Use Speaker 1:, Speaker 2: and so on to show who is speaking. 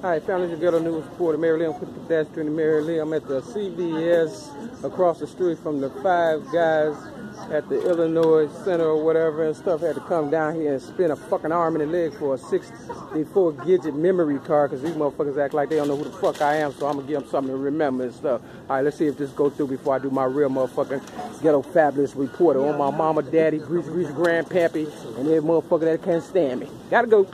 Speaker 1: All right, family, your ghetto news reporter, Mary lynn with the pedestrian in Mary Lee. I'm at the CVS across the street from the Five Guys at the Illinois Center or whatever and stuff. Had to come down here and spend a fucking arm and a leg for a 64 digit memory card because these motherfuckers act like they don't know who the fuck I am, so I'm gonna give them something to remember and stuff. All right, let's see if this goes through before I do my real motherfucking ghetto fabulous reporter on my mama, daddy, grease, grease, grandpappy, and every motherfucker that can't stand me. Gotta go.